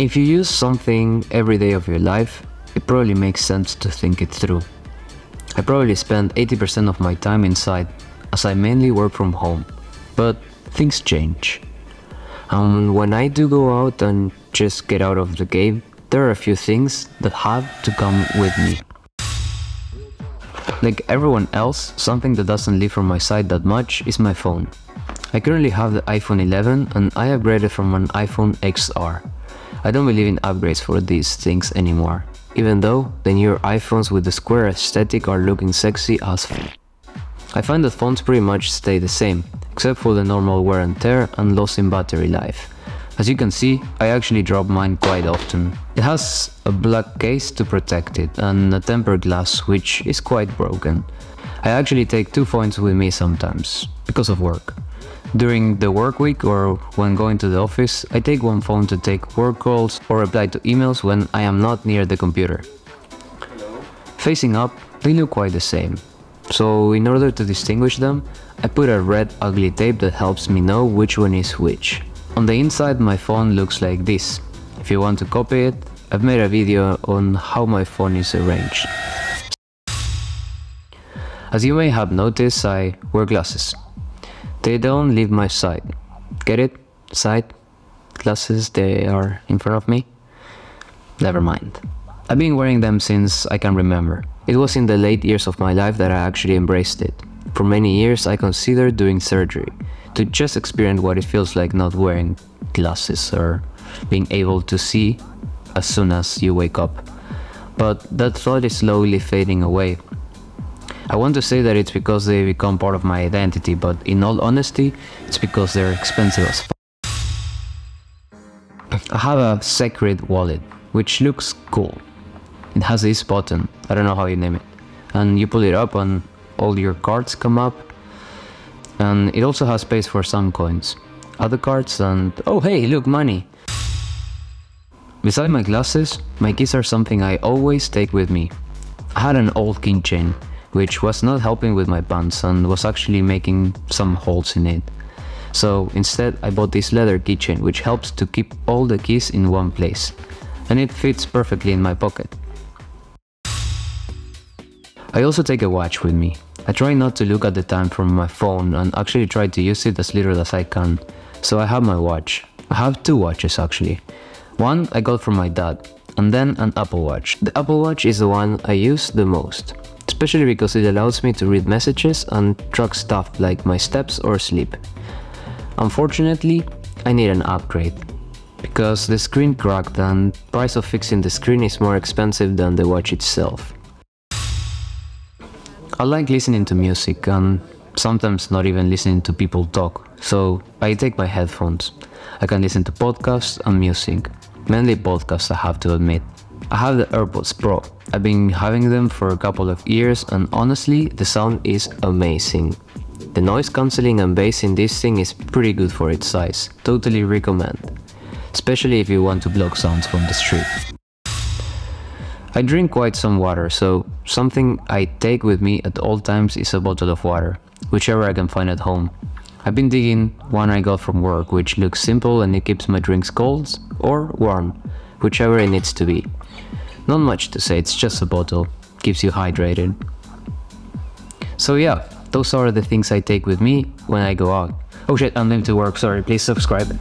If you use something every day of your life, it probably makes sense to think it through. I probably spend 80% of my time inside, as I mainly work from home, but things change. And when I do go out and just get out of the game, there are a few things that have to come with me. Like everyone else, something that doesn't leave from my side that much is my phone. I currently have the iPhone 11 and I upgraded from an iPhone XR. I don't believe in upgrades for these things anymore, even though the newer iPhones with the square aesthetic are looking sexy as f. I find that phones pretty much stay the same, except for the normal wear and tear and loss in battery life. As you can see, I actually drop mine quite often. It has a black case to protect it and a tempered glass which is quite broken. I actually take two phones with me sometimes, because of work. During the work week or when going to the office, I take one phone to take work calls or reply to emails when I am not near the computer. Facing up, they look quite the same. So in order to distinguish them, I put a red ugly tape that helps me know which one is which. On the inside my phone looks like this. If you want to copy it, I've made a video on how my phone is arranged. As you may have noticed, I wear glasses. They don't leave my side. Get it? Side? Glasses, they are in front of me? Never mind. I've been wearing them since I can remember. It was in the late years of my life that I actually embraced it. For many years, I considered doing surgery to just experience what it feels like not wearing glasses or being able to see as soon as you wake up. But that thought is slowly fading away. I want to say that it's because they become part of my identity, but in all honesty, it's because they're expensive as fuck. I have a Secrid wallet, which looks cool. It has this button, I don't know how you name it, and you pull it up and all your cards come up. And it also has space for some coins, other cards, and oh hey, look, money! Beside my glasses, my keys are something I always take with me. I had an old keychain, which was not helping with my pants and was actually making some holes in it. So instead I bought this leather keychain which helps to keep all the keys in one place. And it fits perfectly in my pocket. I also take a watch with me. I try not to look at the time from my phone and actually try to use it as little as I can. So I have my watch. I have two watches actually. One I got from my dad, and then an Apple Watch. The Apple Watch is the one I use the most, especially because it allows me to read messages and track stuff like my steps or sleep. Unfortunately, I need an upgrade, because the screen cracked and price of fixing the screen is more expensive than the watch itself. I like listening to music and sometimes not even listening to people talk, so I take my headphones. I can listen to podcasts and music, mainly podcasts I have to admit. I have the AirPods Pro. I've been having them for a couple of years and honestly the sound is amazing. The noise cancelling and bass in this thing is pretty good for its size, totally recommend. Especially if you want to block sounds from the street. I drink quite some water, so something I take with me at all times is a bottle of water, whichever I can find at home. I've been digging one I got from work, which looks simple and it keeps my drinks cold or warm, whichever it needs to be. Not much to say, it's just a bottle, keeps you hydrated. So yeah, those are the things I take with me when I go out. Oh shit, I'm late to work, sorry, please subscribe.